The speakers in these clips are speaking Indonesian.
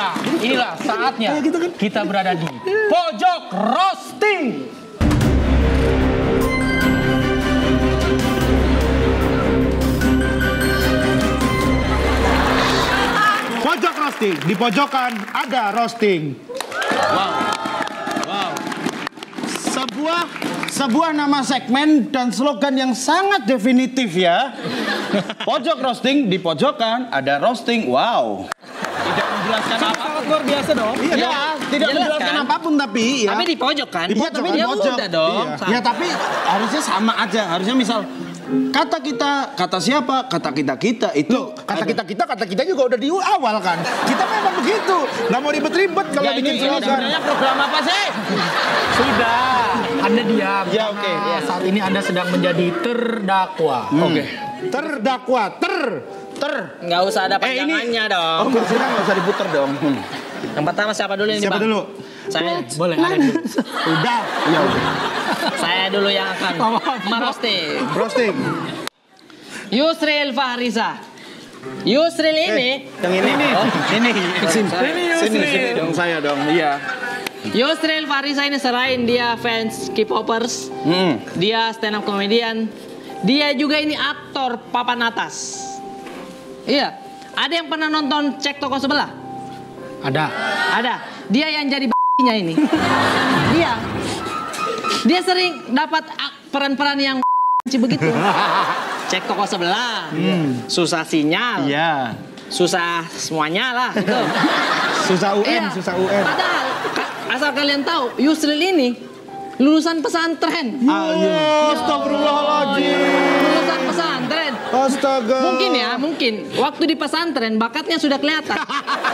Iya, inilah saatnya kita berada di pojok roasting. Pojok roasting. Di pojokan ada roasting. Wow. Wow. Sebuah sebuah nama segmen dan slogan yang sangat definitif ya. Pojok roasting di pojokan ada roasting. Wow. Menjelaskan apa. Sangat luar biasa dong. Iya, Ya, tidak jelas menjelaskan kan? apa pun tapi ya. Tapi di pojok kan? Di Iya, pojok, tapi di ya pojok. udah dong. Iya. sama. Ya tapi harusnya sama aja. Harusnya misal kata kita, kata siapa, kata kita kita itu Kata kita kita kata kita juga udah di awal kan. Kita memang begitu. Nggak mau ribet-ribet kalau Ya, bikin ini, ini sebenarnya program apa sih? Sudah, Anda diam. Ya, oke. Saat ini Anda sedang menjadi terdakwa. Oke. Terdakwa ter ter. Nggak usah ada Eh, ini- panjangannya dong. Oh, nggak usah diputer dong. Yang pertama siapa dulu ini Siapa dulu? Saya, Boleh, ada dulu. Udah. Ya udah. saya dulu yang akan merosting. Roasting. Yusril Fahriza. Yusril ini, Yang ini nih. Oh. Ini. Sini. Ini Sini, sini dong saya dong. Iya. Yusril Fahriza ini selain dia fans K-popers, Hmm. dia stand up comedian, dia juga ini aktor papan atas. Iya. Ada yang pernah nonton cek toko sebelah? Ada. Ada. Dia yang jadi nya ini. Dia. Dia sering dapat peran-peran yang begitu. Cek toko sebelah. Susah sinyal. Iya. Susah semuanya lah gitu. Susah UN, Iya. susah UN. Padahal asal kalian tahu, Yusril ini lulusan pesantren. Astagfirullahaladzim. Astaga. Mungkin ya, mungkin waktu di pesantren bakatnya sudah kelihatan.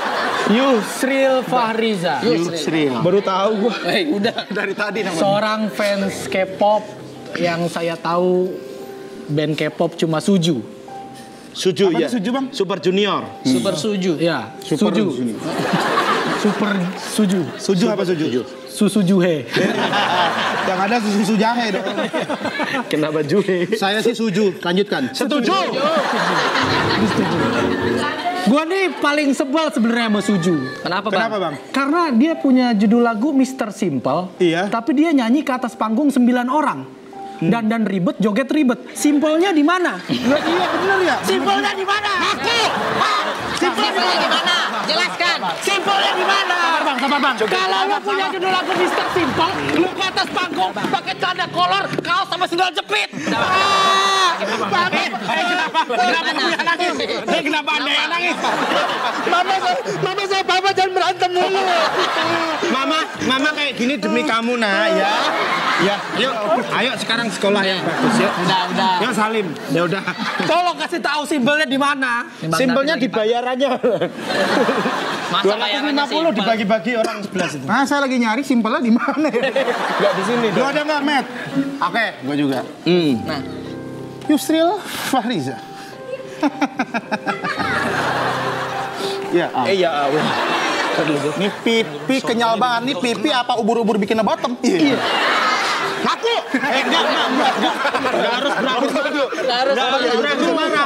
Yusril Fahriza. Yusril. Baru tahu gua. Hei, udah. Dari tadi namanya. Seorang fans K-pop yang saya tahu band K-pop cuma Suju. Suju Apa ya. Suju, Bang? Super Junior. Super suju. Ya, Super Suju. Junior. Super Suju. Suju apa suju? Susu Juhe. Yang ada susu jahe dong. Kenapa Juhe? Saya sih suju. Lanjutkan. Setuju. Gua nih paling sebel sebenarnya sama Suju. Kenapa, Bang? Kenapa bang? Karena dia punya judul lagu Mr. Simple. Iya. Tapi dia nyanyi ke atas panggung 9 orang. Dan dan ribet, joget ribet. Simpelnya di mana? Lah, iya bener ya. Simpelnya di mana? Aku. Simpelnya di mana? Jelaskan. Simpelnya di mana? Bang, sabar bang. Kalau lu punya judul lagu Mr. Simple, lu ke atas panggung pakai celana kolor, kaos sama sendal jepit. Ah, Bapak, eh, kenapa? Kenapa punya nangis? Eh, kenapa anda yang nangis? Mama mama saya, papa jangan berantem. Mama, mama kayak gini demi kamu nah ya. Ya, yuk, ayo sekarang sekolah yang bagus yuk. Udah, udah. Yuk Salim, ya udah. Tolong kasih tahu simpelnya di mana? Simpelnya dibayar aja. Masa bayarannya 250 simpel? dibagi-bagi orang sebelah situ. Nah, saya lagi nyari simpelnya di mana ya? Enggak di sini. Lu ada nggak, Matt? Oke, gua juga. Nah, Yusril Fahriza. ya, ah. Eh ya Allah. Ini pipi kenyal banget. Nih pipi apa ubur-ubur bikin bottom? Iya. Ngaku. Eh enggak, enggak, enggak, enggak. Enggak harus berantem dulu. nggak harus. Enggak harus marah.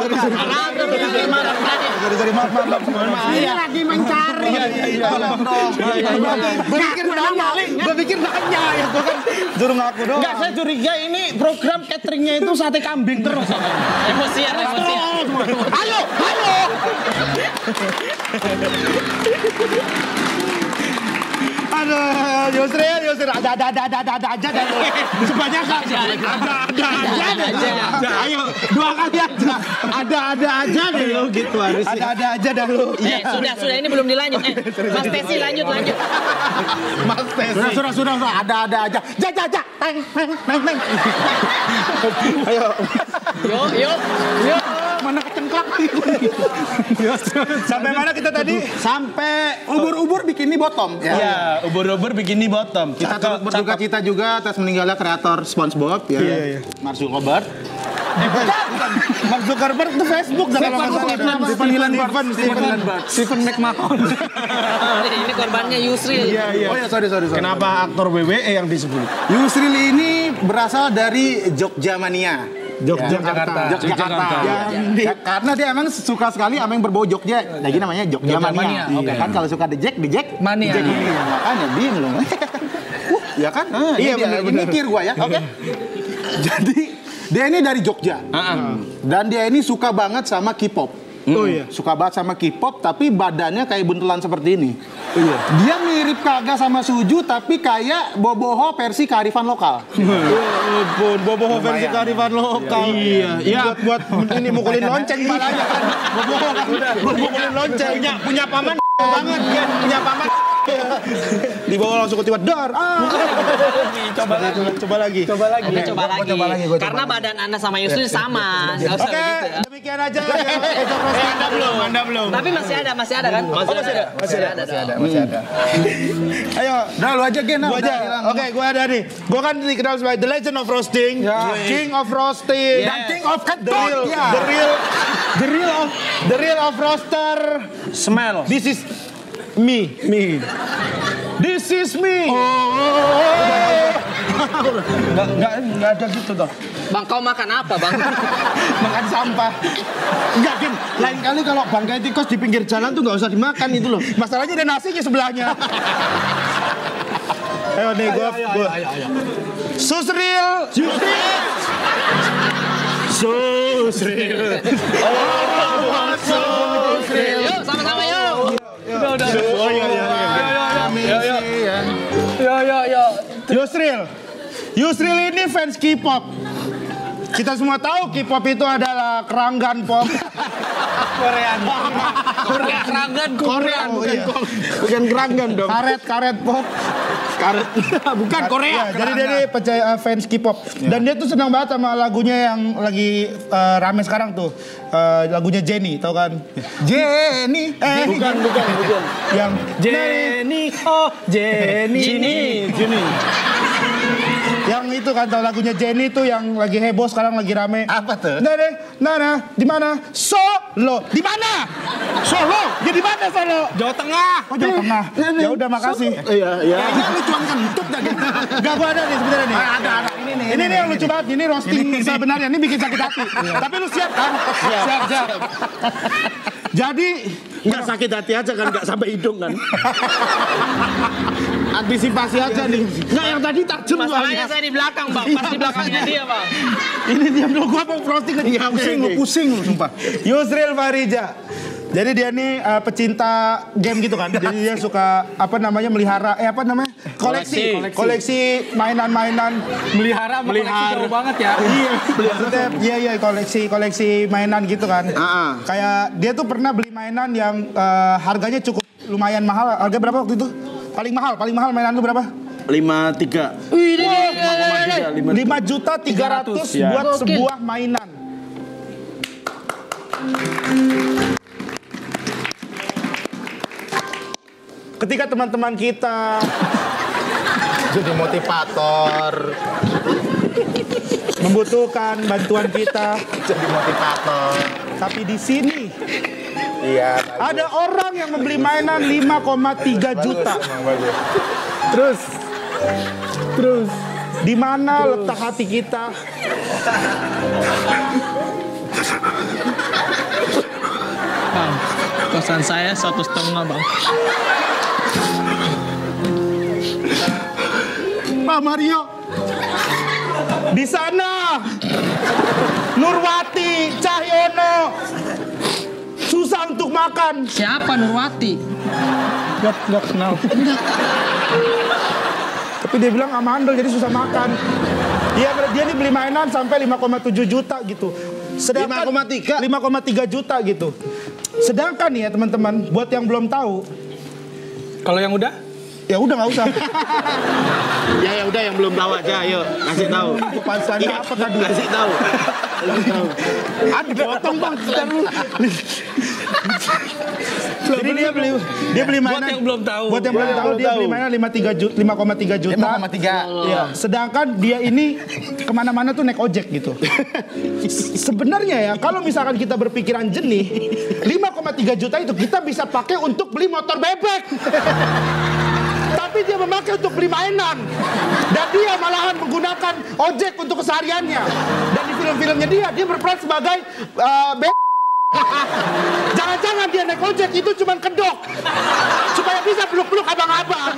Sorry, sorry, maaf, maaf, maaf. maaf. Ini lagi mencari. Iya, iya, iya. Gue pikir nanya, gue pikir nanya ya, gue kan suruh ngaku doang. Enggak, saya curiga ini program cateringnya itu sate kambing terus. Emosian, emosian. Ayo, ayo. Aduh, Yusril, Yusril, ada, ada, ada, ada, ada, ada aja dah. Sebanyak ada, ada, ada aja dah. Ayo, dua kali aja. Ada, ada aja deh lo gitu harus. Ada, ada aja dah lo. Eh, sudah, sudah ini belum dilanjut. Eh, Mas Tesi lanjut, lanjut. Mas Tesi. Sudah, sudah, sudah, sudah. Ada, ada aja. Ja, ja, ja. Teng, teng, teng, teng. Ayo. Yuk, yuk, yuk. Mana kecengklak Sampai mana kita tadi? Sampai ubur-ubur bikini bottom. Ya, ubur-ubur bikini bottom. Kita turut berduka cita juga atas meninggalnya kreator SpongeBob ya. Iya, iya. Mark Zuckerberg. Eh. Mark Zuckerberg itu Facebook dah kalau nggak salah. Stephen Hillenburg. Stephen Hillenburg. Stephen McMahon. Ini korbannya Yusril. Iya, iya. Oh ya, sorry, sorry, sorry. Kenapa aktor WWE yang disebut? Yusril ini berasal dari Jogja Mania. Yogyakarta. Yogyakarta. Yang di- Ya, karena dia emang suka sekali sama yang berbau Jogja. Jadi namanya Jogja, Jogja Mania. Mania, oke. Ya kan kalau suka The Jack, The Jack Mania. The Jack Mania. Makanya bingung loh. Uh, ya kan? Ah, Iya, ini benar, Ini benar. mikir gua ya. Oke. Jadi dia ini dari Jogja. Dan dia ini suka banget sama K-pop. Oh iya. Suka banget sama K-pop tapi badannya kayak buntelan seperti ini. Iya. Dia mirip kagak sama Suju tapi kayak Boboho versi kearifan lokal. Ya ampun, boboho versi kearifan lokal. Iya, iya. Buat, buat ini mukulin lonceng malahnya kan. Boboho kan. Buat mukulin lonceng. Punya, punya paman banget kan. Punya paman. Dibawa langsung ke tiba dar. Ah. Coba lagi. Coba lagi. Coba lagi. Oke, coba lagi. coba lagi, coba Karena badan Anda sama Yusri sama. Oke, begitu ya. demikian aja. Anda belum, Anda belum. Tapi masih ada, masih ada kan? Masih, ada. Masih ada. Masih ada. Masih ada. Ayo, Udah lu aja Gen. Gua aja. Oke, gua ada nih. Gua kan dikenal sebagai The Legend of Roasting, King of Roasting, Dan King of the real, Kentut, ya. the real, the real of, the real of roaster. Smell. This is me, me. This is me. Enggak enggak enggak ada gitu toh. Bang, kau makan apa, Bang? Makan sampah. Enggak, Gen. Lain kali kalau bangkai tikus di pinggir jalan tuh nggak usah dimakan itu loh. Masalahnya ada nasinya sebelahnya. Ayo nih, gua, gua. Susril. Susril. Susril. Yuk, Yusril ini fans K-pop. Kita semua tahu K-pop itu adalah keranggan pop. Korean. Korea kerangan Korea Oh, bukan iya. Bukan keranggan dong. Karet karet pop. Karet. Bukan Korea. Iya, jadi dia nih percaya uh, fans K-pop. Dan dia tuh senang banget sama lagunya yang lagi uh, rame sekarang tuh. Uh, lagunya Jenny, tau kan? Jenny. Eh, bukan, bukan, bukan. Yang Jenny, oh Jenny. Jenny, Jenny. Yang itu kan tau lagunya Jenny tuh yang lagi heboh sekarang lagi rame. Apa tuh? Nah, deh, nah, nah, di mana? Solo. Di mana? Solo. Ya di mana Solo? Jawa Tengah. Oh, Jawa Tengah. Ya udah makasih. Iya, iya. Kayaknya lucu kentut dah gitu. Gak gua ada nih sebenarnya nih. Ada, ada. Ini nih. Ini nih yang lucu banget. Ini roasting sebenarnya. Ini bikin sakit hati. Tapi lu siap kan? Siap, siap. Jadi Nggak sakit hati aja kan, nggak sampai hidung kan. Antisipasi aja nih. Nggak yang tadi tajam Masalahnya saya di belakang, Bang. Pas di belakangnya dia, Bang. ini diam dulu gua mau roasting lagi. Iya, pusing lu, pusing lu, sumpah. Yusril Farija. Jadi dia nih uh, pecinta game gitu kan. Jadi dia suka apa namanya melihara eh apa namanya? Koleksi. Koleksi. Koleksi mainan-mainan Melihara, melihara. Jauh banget ya. Iya, maksudnya iya iya koleksi koleksi mainan gitu kan. Ah, ah. Kayak dia tuh pernah beli mainan yang eh, harganya cukup lumayan mahal. Harga berapa waktu itu? Paling mahal, paling mahal mainan lu berapa? Lima tiga. Ini. 5 juta 300 ya. buat Gokil. sebuah mainan. Ketika teman-teman kita Jadi motivator. membutuhkan bantuan kita, Jadi motivator. tapi di sini Iya. Ada orang yang membeli mainan 5,3 juta. Terus. Terus di mana letak hati kita? Bang, kosan saya satu setengah, Bang. Pak Mario. Di sana Nurwati makan. Siapa Nurwati? Gak, gak kenal. Tapi dia bilang amandel jadi susah makan. Dia dia nih beli mainan sampai 5,7 juta gitu. Sedangkan 5,3? 5,3 juta gitu. Sedangkan nih ya teman-teman, buat yang belum tahu, Kalau yang udah? ya udah nggak usah. Ya ya udah yang belum tahu aja, ayo kasih tahu. Pansannya Iya, apa tadi? Kasih tahu. Kasih tahu. Aduh, potong bang. Jadi dia beli dia beli mainan. Buat yang belum tahu. Buat yang belum Ya, tahu belum dia tahu. beli mainan 5,3 juta, 5,3 juta. 5,3. Iya. Sedangkan dia ini ke mana-mana tuh naik ojek gitu. Sebenarnya ya, kalau misalkan kita berpikiran jernih, 5,3 juta itu kita bisa pakai untuk beli motor bebek. Tapi dia memakai untuk beli mainan. Dan dia malahan menggunakan ojek untuk kesehariannya. Dan di film-filmnya dia, dia berperan sebagai uh, be- Jangan-jangan dia naik ojek itu cuma kedok. Supaya bisa peluk-peluk abang-abang.